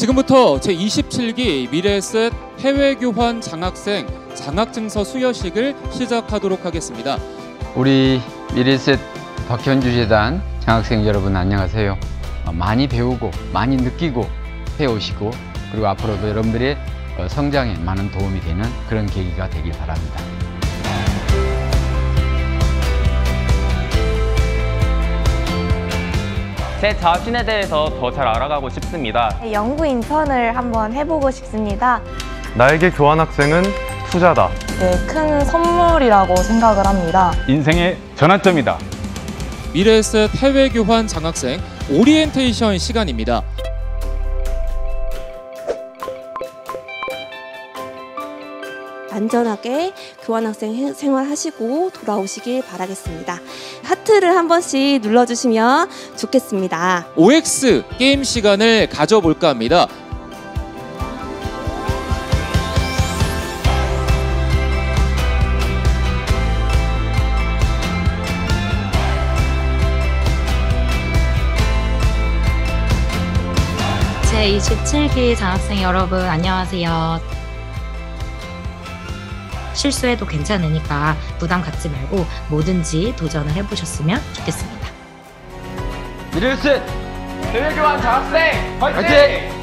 지금부터 제27기 미래에셋 해외교환 장학생 장학증서 수여식을 시작하도록 하겠습니다. 우리 미래셋 박현주 재단 장학생 여러분 안녕하세요. 어, 많이 배우고 많이 느끼고 해오시고 그리고 앞으로도 여러분들의 어, 성장에 많은 도움이 되는 그런 계기가 되길 바랍니다. 제 자신에 대해서 더 잘 알아가고 싶습니다. 연구 인턴을 한번 해보고 싶습니다. 나에게 교환학생은 투자다. 네, 큰 선물이라고 생각을 합니다. 인생의 전환점이다. 미래에셋 해외 교환 장학생 오리엔테이션 시간입니다. 안전하게 교환학생 해- 생활하시고 돌아오시길 바라겠습니다. 하트를 한 번씩 눌러주시면 좋겠습니다. OX 게임 시간을 가져볼까 합니다. 제27기 장학생 여러분 안녕하세요. 실수해도 괜찮으니까 부담 갖지 말고 뭐든지 도전을 해보셨으면 좋겠습니다. 미래셋 해외교환 장학생 화이팅!